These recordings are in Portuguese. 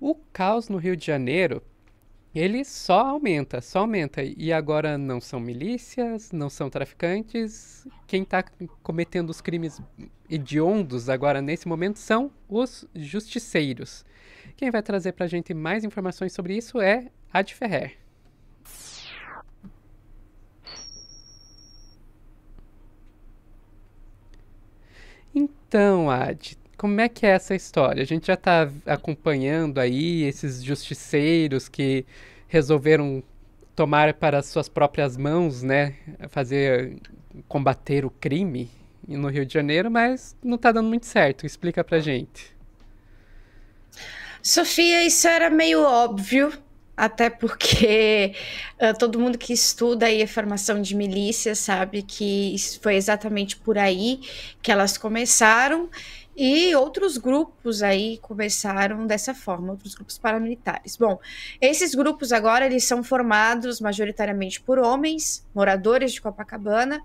O caos no Rio de Janeiro, ele só aumenta, só aumenta. E agora não são milícias, não são traficantes. Quem está cometendo os crimes hediondos agora nesse momento são os justiceiros. Quem vai trazer para a gente mais informações sobre isso é Ad Ferrer. Então, Ad, como é que é essa história? A gente já está acompanhando aí esses justiceiros que resolveram tomar para suas próprias mãos, né, fazer combater o crime no Rio de Janeiro, mas não está dando muito certo. Explica pra gente. Sofia, isso era meio óbvio, até porque uh, todo mundo que estuda aí a formação de milícia sabe que foi exatamente por aí que elas começaram e outros grupos aí começaram dessa forma, outros grupos paramilitares. Bom, esses grupos agora eles são formados majoritariamente por homens, moradores de Copacabana,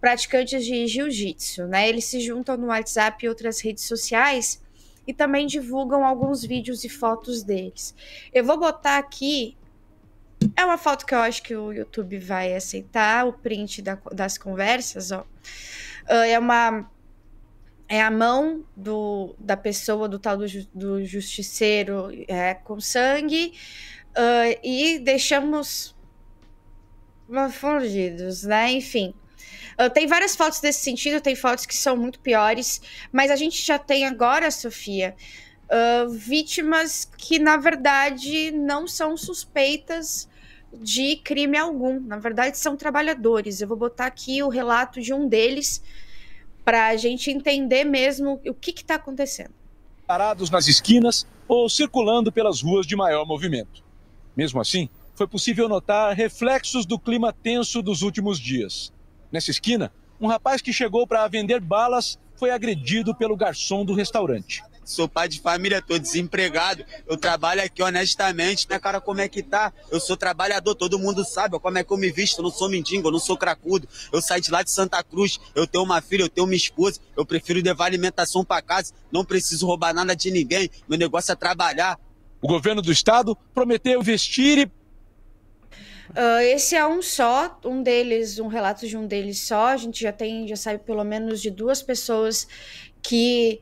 praticantes de jiu-jitsu, né? Eles se juntam no WhatsApp e outras redes sociais e também divulgam alguns vídeos e fotos deles. Eu vou botar aqui. É uma foto que eu acho que o YouTube vai aceitar, o print da, das conversas, ó. Uh, é uma. É a mão do, da pessoa, do tal do, do justiceiro é, com sangue. Uh, e deixamos fundidos, né? Enfim. Uh, tem várias fotos desse sentido, tem fotos que são muito piores, mas a gente já tem agora, Sofia, uh, vítimas que, na verdade, não são suspeitas de crime algum. Na verdade, são trabalhadores. Eu vou botar aqui o relato de um deles para a gente entender mesmo o que está acontecendo. Parados nas esquinas ou circulando pelas ruas de maior movimento. Mesmo assim, foi possível notar reflexos do clima tenso dos últimos dias. Nessa esquina, um rapaz que chegou para vender balas foi agredido pelo garçom do restaurante. Sou pai de família, tô desempregado. Eu trabalho aqui honestamente, né, cara? Como é que tá? Eu sou trabalhador, todo mundo sabe ó, como é que eu me visto. Eu não sou mendigo, eu não sou cracudo. Eu saí de lá de Santa Cruz, eu tenho uma filha, eu tenho uma esposa. Eu prefiro levar alimentação para casa, não preciso roubar nada de ninguém. Meu negócio é trabalhar. O governo do estado prometeu vestir e Uh, esse é um só, um deles, um relato de um deles só. A gente já tem, já sabe pelo menos de duas pessoas que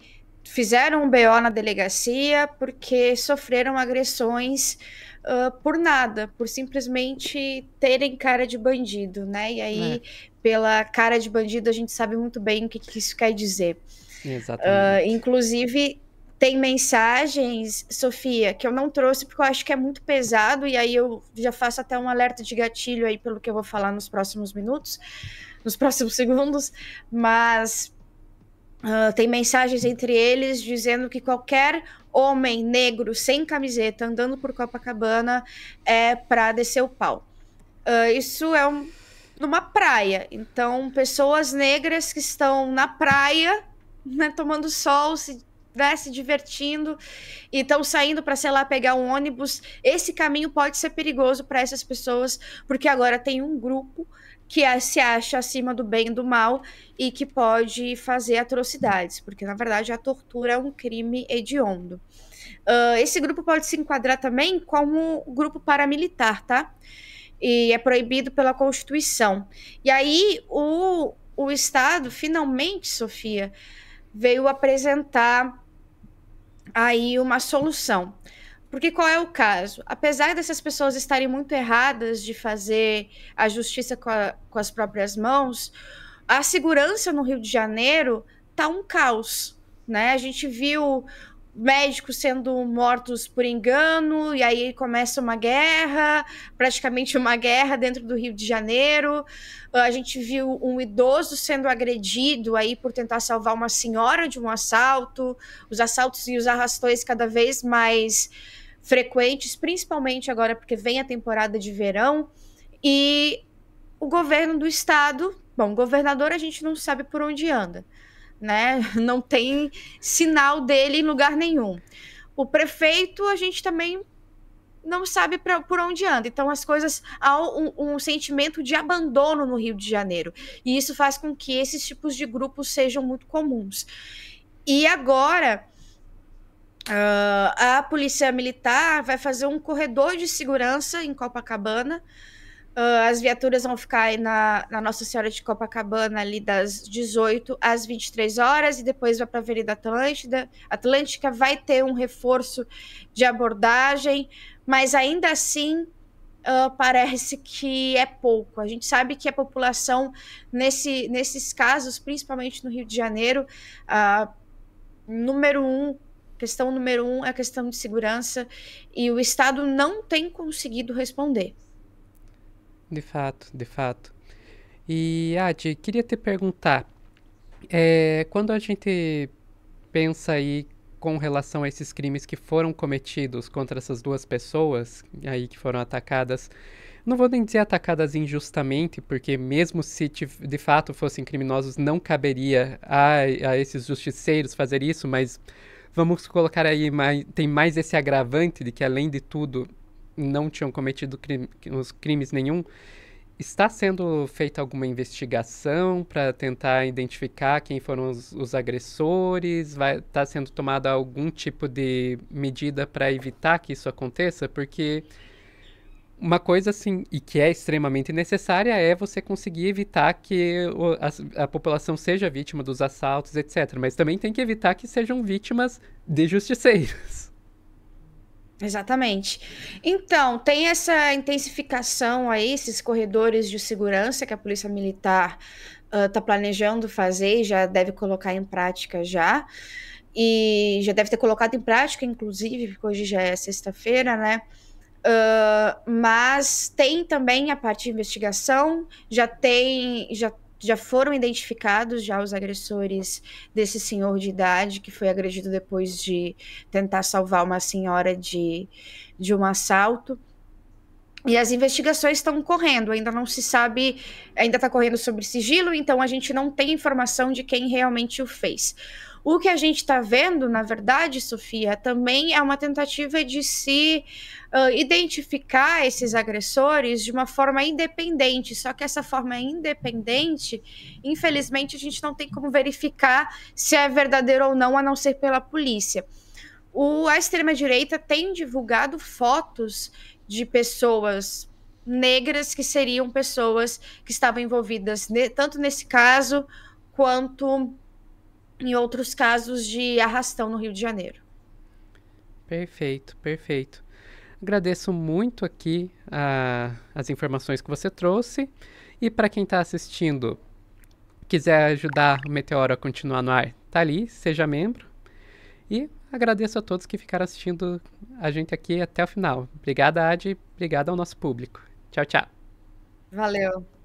fizeram um BO na delegacia porque sofreram agressões uh, por nada, por simplesmente terem cara de bandido, né? E aí, é. pela cara de bandido, a gente sabe muito bem o que, que isso quer dizer. Exatamente. Uh, inclusive, tem mensagens, Sofia, que eu não trouxe porque eu acho que é muito pesado, e aí eu já faço até um alerta de gatilho aí pelo que eu vou falar nos próximos minutos, nos próximos segundos, mas uh, tem mensagens entre eles dizendo que qualquer homem negro sem camiseta andando por Copacabana é para descer o pau. Uh, isso é um, numa praia, então pessoas negras que estão na praia, né, tomando sol, se né, se divertindo e estão saindo para, sei lá, pegar um ônibus, esse caminho pode ser perigoso para essas pessoas, porque agora tem um grupo que se acha acima do bem e do mal e que pode fazer atrocidades, porque na verdade a tortura é um crime hediondo. Uh, esse grupo pode se enquadrar também como grupo paramilitar, tá? E é proibido pela Constituição. E aí o, o Estado, finalmente, Sofia, veio apresentar aí uma solução. Porque qual é o caso? Apesar dessas pessoas estarem muito erradas de fazer a justiça com, a, com as próprias mãos, a segurança no Rio de Janeiro tá um caos, né? A gente viu médicos sendo mortos por engano, e aí começa uma guerra, praticamente uma guerra dentro do Rio de Janeiro. Ah, a gente viu um idoso sendo agredido aí por tentar salvar uma senhora de um assalto, os assaltos e os arrastões cada vez mais frequentes, principalmente agora porque vem a temporada de verão, e o governo do estado, bom, governador a gente não sabe por onde anda né? Não tem sinal dele em lugar nenhum. O prefeito, a gente também não sabe pra, por onde anda. Então, as coisas. Há um, um, sentimento de abandono no Rio de Janeiro. E isso faz com que esses tipos de grupos sejam muito comuns. E agora, Uh, a polícia militar vai fazer um corredor de segurança em Copacabana. Uh, as viaturas vão ficar aí na, na, Nossa Senhora de Copacabana ali das 18 às 23 horas e depois vai para a Avenida Atlântida. Atlântica vai ter um reforço de abordagem, mas ainda assim uh, parece que é pouco. A gente sabe que a população, nesse, nesses casos, principalmente no Rio de Janeiro, número um Questão número um é a questão de segurança e o Estado não tem conseguido responder. De fato, de fato. E, Adi, queria te perguntar, é, quando a gente pensa aí com relação a esses crimes que foram cometidos contra essas duas pessoas aí que foram atacadas, não vou nem dizer atacadas injustamente, porque mesmo se de fato fossem criminosos, não caberia a, a esses justiceiros fazer isso, mas Vamos colocar aí, mais, tem mais esse agravante de que, além de tudo, não tinham cometido crime, os crimes nenhum. Está sendo feita alguma investigação para tentar identificar quem foram os, os agressores? Está sendo tomada algum tipo de medida para evitar que isso aconteça? Porque uma coisa assim, e que é extremamente necessária, é você conseguir evitar que a, a, população seja vítima dos assaltos, etc. Mas também tem que evitar que sejam vítimas de justiceiros. Exatamente. Então, tem essa intensificação aí, esses corredores de segurança que a Polícia Militar está uh, planejando fazer e já deve colocar em prática já. E já deve ter colocado em prática, inclusive, porque hoje já é sexta-feira, né? Uh, mas tem também a parte de investigação, já tem, já, já foram identificados já os agressores desse senhor de idade que foi agredido depois de tentar salvar uma senhora de, de um assalto. E as investigações estão correndo, ainda não se sabe, ainda está correndo sobre sigilo, então a gente não tem informação de quem realmente o fez. O que a gente está vendo, na verdade, Sofia, também é uma tentativa de se uh, identificar esses agressores de uma forma independente. Só que essa forma independente, infelizmente, a gente não tem como verificar se é verdadeiro ou não, a não ser pela polícia. O, a extrema-direita tem divulgado fotos de pessoas negras que seriam pessoas que estavam envolvidas ne, tanto nesse caso quanto em outros casos de arrastão no Rio de Janeiro. Perfeito, perfeito. Agradeço muito aqui a, as informações que você trouxe. E para quem está assistindo, quiser ajudar o Meteoro a continuar no ar, tá ali, seja membro. E agradeço a todos que ficaram assistindo a gente aqui até o final. Obrigada, Adi. Obrigada ao nosso público. Tchau, tchau. Valeu.